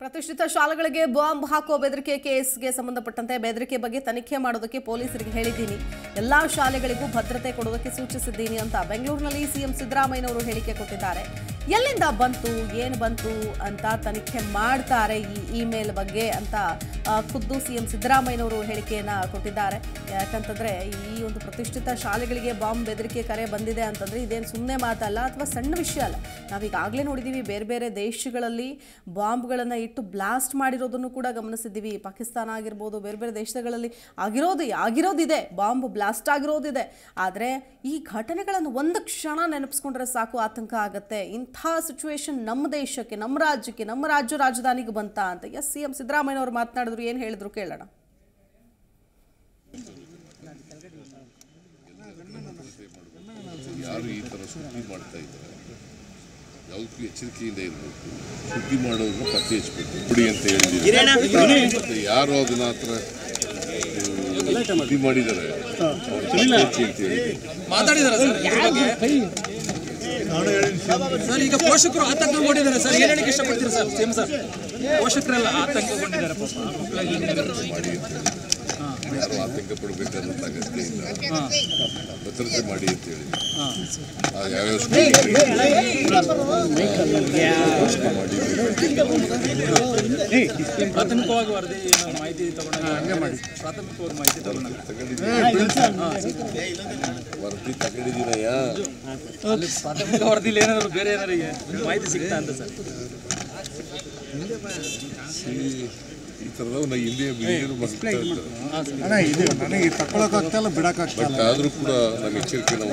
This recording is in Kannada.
ಪ್ರತಿಷ್ಠಿತ ಶಾಲೆಗಳಿಗೆ ಬಾಂಬ್ ಹಾಕುವ ಬೆದರಿಕೆ ಕೇಸ್ಗೆ ಸಂಬಂಧಪಟ್ಟಂತೆ ಬೆದರಿಕೆ ಬಗ್ಗೆ ತನಿಖೆ ಮಾಡೋದಕ್ಕೆ ಪೊಲೀಸರಿಗೆ ಹೇಳಿದ್ದೀನಿ. ಎಲ್ಲಾ ಶಾಲೆಗಳಿಗೂ ಭದ್ರತೆ ಕೊಡೋದಕ್ಕೆ ಸೂಚಿಸಿದ್ದೀನಿ ಅಂತ ಬೆಂಗಳೂರಿನಲ್ಲಿ ಸಿಎಂ ಸಿದ್ದರಾಮಯ್ಯನವರು ಹೇಳಿಕೆ ಕೊಟ್ಟಿದ್ದಾರೆ. ಎಲ್ಲಿಂದ ಬಂತು, ಏನು ಬಂತು ಅಂತ ತನಿಖೆ ಮಾಡ್ತಾರೆ ಈ ಇಮೇಲ್ ಬಗ್ಗೆ ಅಂತ ಖುದ್ದು ಸಿ ಎಂ ಸಿದ್ದರಾಮಯ್ಯನವರು ಹೇಳಿಕೆಯನ್ನು ಕೊಟ್ಟಿದ್ದಾರೆ. ಯಾಕಂತಂದರೆ ಈ ಒಂದು ಪ್ರತಿಷ್ಠಿತ ಶಾಲೆಗಳಿಗೆ ಬಾಂಬ್ ಬೆದರಿಕೆ ಕರೆ ಬಂದಿದೆ ಅಂತಂದರೆ ಇದೇನು ಸುಮ್ಮನೆ ಮಾತಲ್ಲ ಅಥವಾ ಸಣ್ಣ ವಿಷಯ ಅಲ್ಲ. ನಾವೀಗಾಗಲೇ ನೋಡಿದ್ದೀವಿ ಬೇರೆ ಬೇರೆ ದೇಶಗಳಲ್ಲಿ ಬಾಂಬ್ಗಳನ್ನು ಇಟ್ಟು ಬ್ಲಾಸ್ಟ್ ಮಾಡಿರೋದನ್ನು ಕೂಡ ಗಮನಿಸಿದ್ದೀವಿ. ಪಾಕಿಸ್ತಾನ ಆಗಿರ್ಬೋದು, ಬೇರೆ ಬೇರೆ ದೇಶಗಳಲ್ಲಿ ಆಗಿರೋದು, ಆಗಿರೋದಿದೆ. Bomb blast ಆಗಿರೋದಿದೆ. ಆದರೆ ಈ ಘಟನೆಗಳನ್ನು ಒಂದು ಕ್ಷಣ ನೆನಪಿಸ್ಕೊಂಡ್ರೆ ಸಾಕು, ಆತಂಕ ಆಗುತ್ತೆ. ಇಂಥ ಸಿಚುವೇಶನ್ ನಮ್ಮ ದೇಶಕ್ಕೆ ನಮ್ಮ ರಾಜ್ಯಕ್ಕೆ ನಮ್ಮ ರಾಜ್ಯ ರಾಜಧಾನಿಗೆ ಬಂತ ಅಂತ. ಎಸ್ ಸಿ ಎಂ ಸಿದ್ದರಾಮಯ್ಯನವರು ಮಾತನಾಡಿದ್ರು ಏನು ಹೇಳಿದ್ರು ಕೇಳೋಣ. ಯಾರು ಈ ಥರ ಸುದ್ದಿ ಮಾಡ್ತಾ ಇದ್ದಾರೆ? ಯಾವುದಕ್ಕೂ ಎಚ್ಚರಿಕೆಯಿಂದ ಇರಬೇಕು. ಸುದ್ದಿ ಮಾಡೋದನ್ನು ಪತ್ತೆ ಹಚ್ಚಬೇಕು ಬಿಡಿ ಅಂತ ಹೇಳಿದ್ದೀವಿ ಯಾರು ಅದನ್ನ ಹತ್ರ ಸುದ್ದಿ ಮಾಡಿದ್ದಾರೆ? ಅಂತ ಮಾತಾಡಿದಾರ ಸರ್ ಈಗ ಪೋಷಕರು ಆತಂಕಗೊಂಡಿದ್ದಾರೆ ಸರ್ ಏನ್ ಹೇಳಿಕ್ಕೆ ಇಷ್ಟಪಡ್ತೀರಾ ಸರ್ ಸೇಮ್ ಸರ್ ಪೋಷಕರೆಲ್ಲ ಆತಂಕಗೊಂಡಿದ್ದಾರೆ ಯಾರು ಆತಂಕ ಪಡಬೇಕಾದಂತ ಅಗತ್ಯ ಇಲ್ಲ ಭದ್ರತೆ ಮಾಡಿ ಅಂತ ಹೇಳಿ ಯಾವ್ಯಾವ ಪ್ರಾಥಮಿಕವಾಗಿ ವರದಿ ಮಾಹಿತಿ ತಗೊಂಡಾಗ ಪ್ರಾಥಮಿಕವಾಗಿ ಮಾಹಿತಿ ತಗೊಂಡಾಗ? ವರದಿ ತಗೊಂಡಿದ್ದೀನಯ್ಯ ಪ್ರಾಥಮಿಕ ವರದಿಲಿ ಏನಾದ್ರು ಬೇರೆ ಏನಾದ್ರು ಮಾಹಿತಿ ಸಿಗ್ತಾ ಅಂತ ಸರ್. ಈ ಥರದವು ಹಿಂದೆ ಅಣ್ಣ ಇದು ನನಗೆ ತಗೊಳಕ್ಕಾಗ್ತಾ ಇಲ್ಲ ಬಿಡಕ್ಕಾಗ್ತಾ ಬಟ್ ಆದರೂ ಕೂಡ ನಮ್ಮ ಎಚ್ಚರಿಕೆ ನಾವು